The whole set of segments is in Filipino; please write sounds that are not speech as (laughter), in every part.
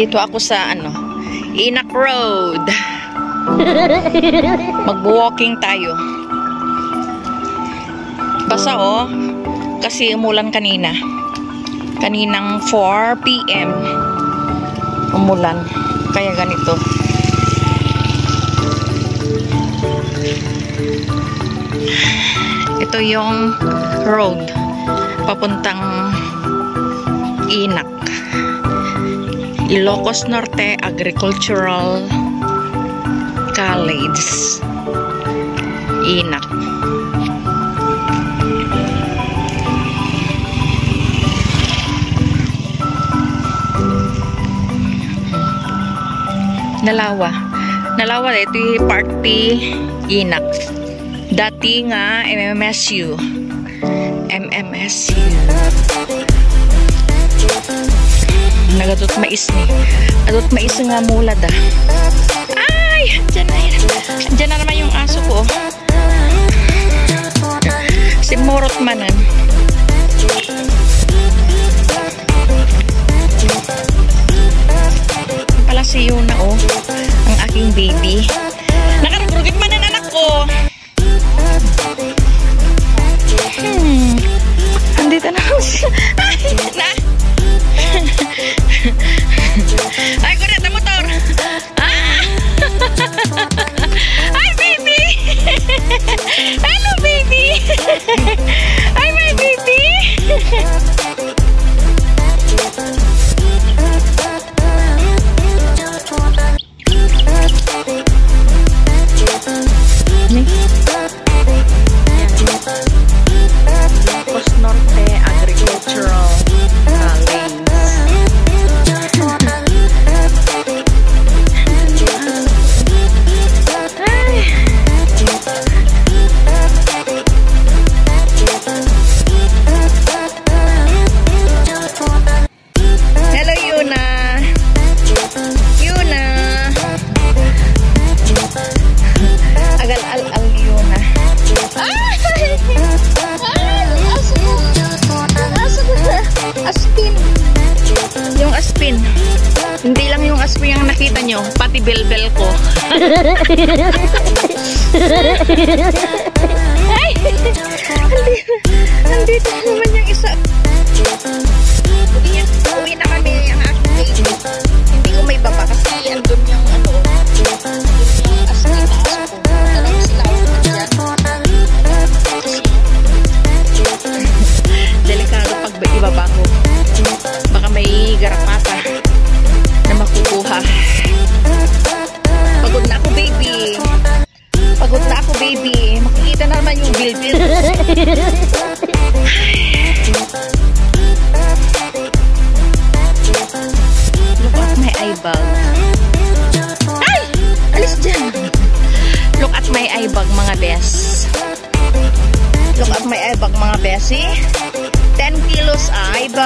Nandito ako sa ano, Inak Road. (laughs) Mag-walking tayo. Basa oh, kasi umulan kanina. Kaninang 4 p.m. Umulan. Kaya ganito. Ito yung road papuntang Inak. Ilocos Norte Agricultural College. Inak. Nalawa. Nalawa ito party Inak. Dati nga MMSU. MMSU. Nagadot mais ni. Adot mais nga mula da. Ay! Diyan na yan. Na naman yung aso ko. Si Morot manan. Nyo, pati belbel ko. (laughs) mga bes. Look at my eyebag, mga besi. 10 kilos eye. (laughs)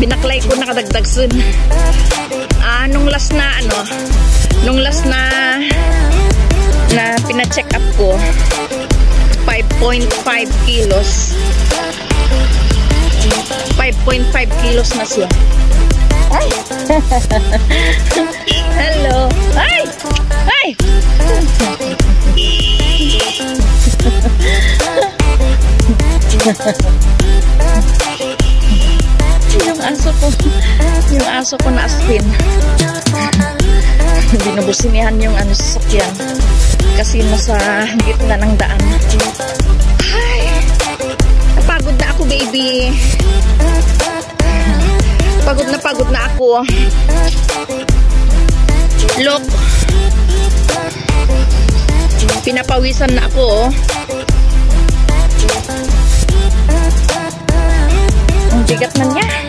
Binaklay ko nakadagdag sun. Ah, nung last na ano, nung last na na pina-check up ko 5.5 kilos 5.5 kilos na siya. Ay! (laughs) Hello. Ay! Ay! Yung aso ko. Yung aso ko na aspin (laughs) binubusinihan yung ano sasakyan. Kasi nasa gitna ng daan ay napagod na ako baby. Pagod na pagod na ako. Look. Pinapawisan na ako oh. ang bigat na niya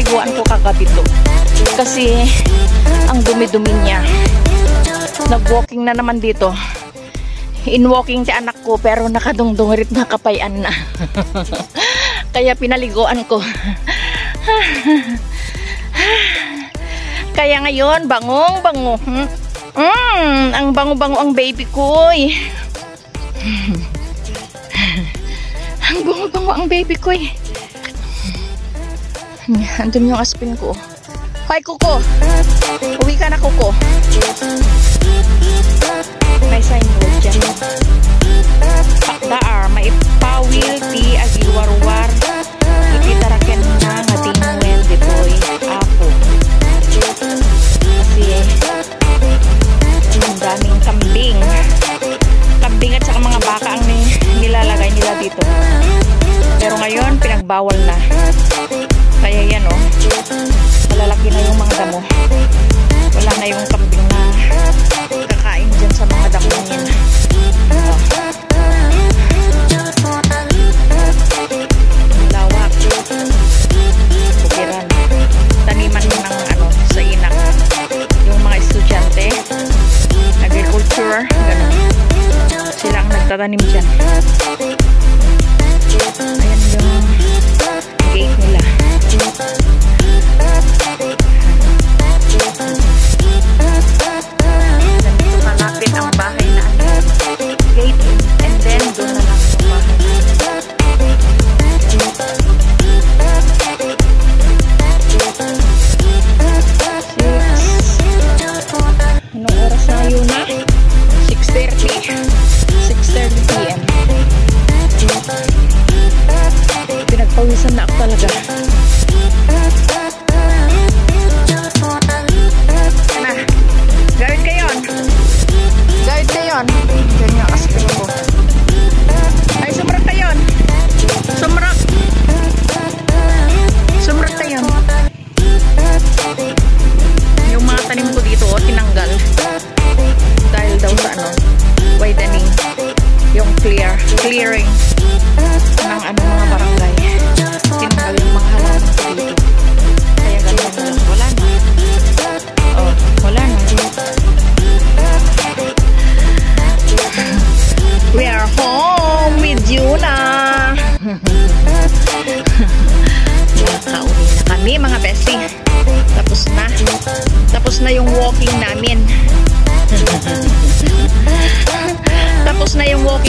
pinaliguan ko kagabi. Kasi ang dumi-dumi niya. Nag-walking na naman dito. In-walking si anak ko pero nakadungdungrit na kapayan (laughs) na. Kaya pinaliguan ko. Kaya ngayon, bangong bango. Mm, ang bango-bango ang baby ko. Eh. (laughs) ang bango-bango ang baby ko eh. (laughs) Andun yung aspin ko. Hoy, kuko! Uwi ka na, kuko. May signboard dyan. Pakdaar, maipawil ti agiwarwar. Ititaraken na nga tingwen, di boy. Apo. Kasi, ang daming kambing. Kambing at saka mga baka ang nilalagay nila dito. Pero ngayon, pinagbawal na. Malalaki na yung mga damo. Wala na yung kambing na kakain dyan sa mga damo.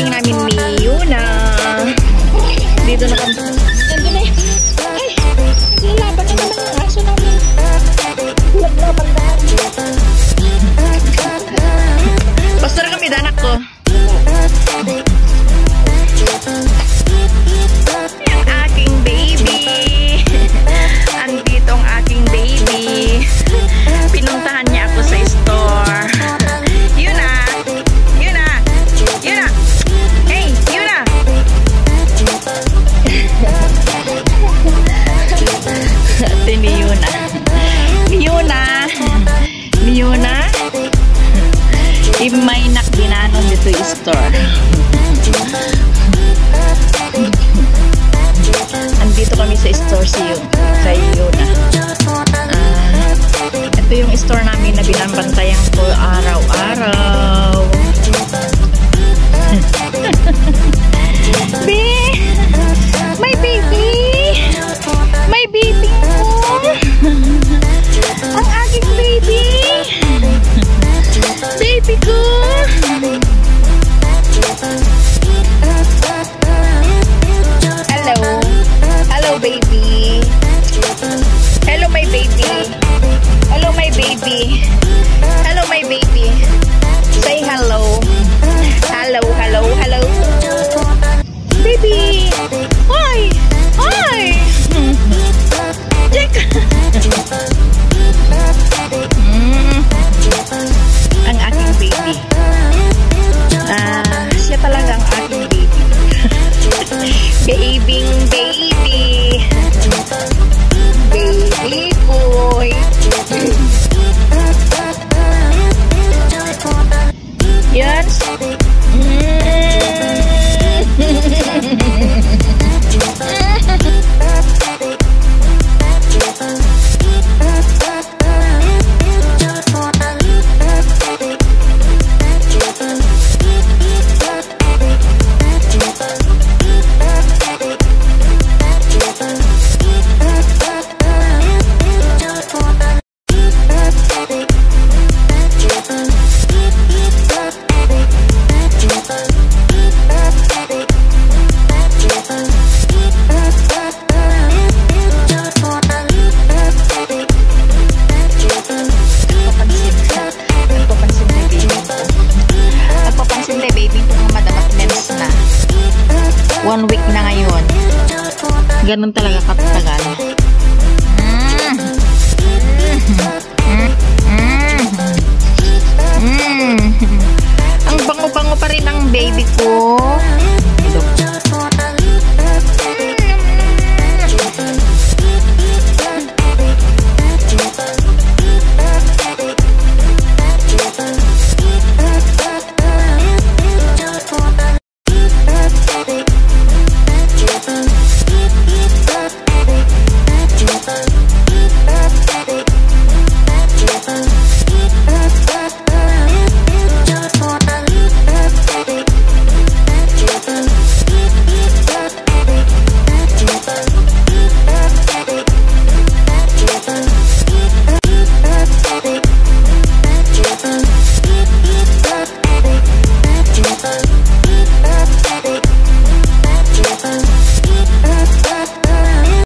namin ni Yuna. Dito na kami. ito yung store namin na binabantayan ko pa rin ang baby ko.